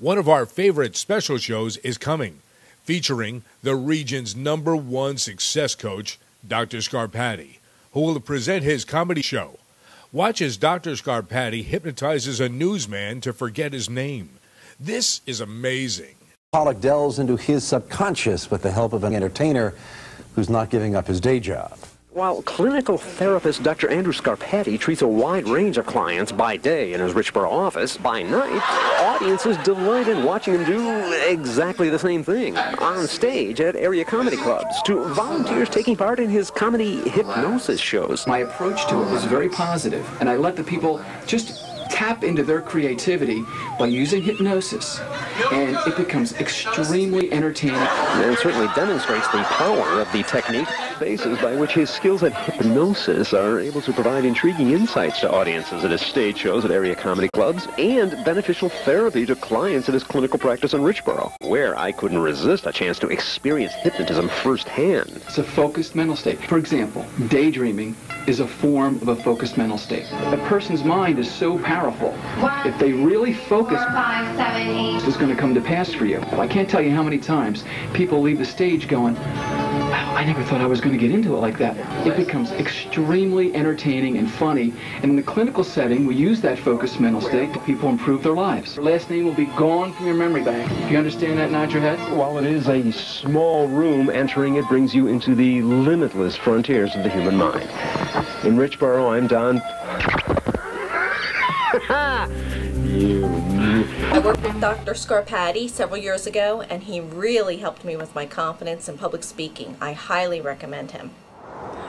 One of our favorite special shows is coming, featuring the region's number one success coach, Dr. Scarpati, who will present his comedy show. Watch as Dr. Scarpati hypnotizes a newsman to forget his name. This is amazing. Polec delves into his subconscious with the help of an entertainer who's not giving up his day job. While clinical therapist Dr. Andrew Scarpati treats a wide range of clients by day in his Richboro office, by night, audiences delight in watching him do exactly the same thing on stage at area comedy clubs, to volunteers taking part in his comedy hypnosis shows. My approach to it was very positive, and I let the people just tap into their creativity by using hypnosis, and it becomes extremely entertaining. And certainly demonstrates the power of the technique basis by which his skills at hypnosis are able to provide intriguing insights to audiences at his stage shows at area comedy clubs and beneficial therapy to clients at his clinical practice in Richboro, where I couldn't resist a chance to experience hypnotism firsthand. It's a focused mental state. For example, daydreaming is a form of a focused mental state. A person's mind is so powerful. If they really focus, it's going to come to pass for you. I can't tell you how many times people leave the stage going, wow, I never thought I was going to get into it like that. It becomes extremely entertaining and funny. And in the clinical setting, we use that focused mental state to people improve their lives. Your last name will be gone from your memory bank. If you understand that, nod your head. While it is a small room, entering it brings you into the limitless frontiers of the human mind. In Richboro, I'm Don. you. I worked with Dr. Scarpati several years ago, and he really helped me with my confidence in public speaking. I highly recommend him.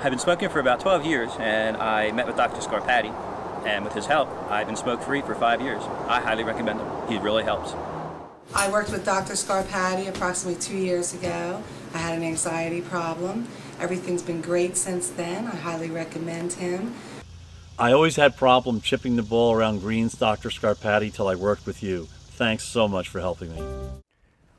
I've been smoking for about 12 years, and I met with Dr. Scarpati, and with his help, I've been smoke-free for five years. I highly recommend him. He really helps. I worked with Dr. Scarpati approximately two years ago. I had an anxiety problem. Everything's been great since then. I highly recommend him. I always had problem chipping the ball around greens, Dr. Scarpati, till I worked with you. Thanks so much for helping me.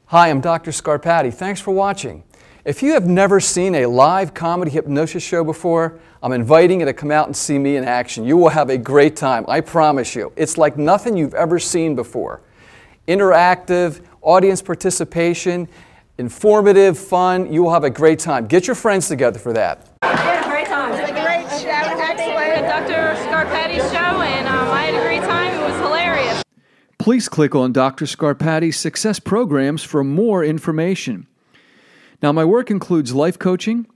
Hi, I'm Dr. Scarpati. Thanks for watching. If you have never seen a live comedy hypnosis show before, I'm inviting you to come out and see me in action. You will have a great time, I promise you. It's like nothing you've ever seen before. Interactive, audience participation, informative, fun. You will have a great time. Get your friends together for that. Yeah, great time. It was a great show. Excellent. Dr. Show, and um, I had a great time. It was hilarious. Please click on Dr. Scarpati's success programs for more information. Now, my work includes life coaching,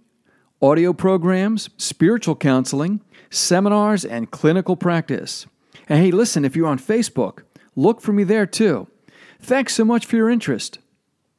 audio programs, spiritual counseling, seminars, and clinical practice. And hey, listen, if you're on Facebook, look for me there too. Thanks so much for your interest.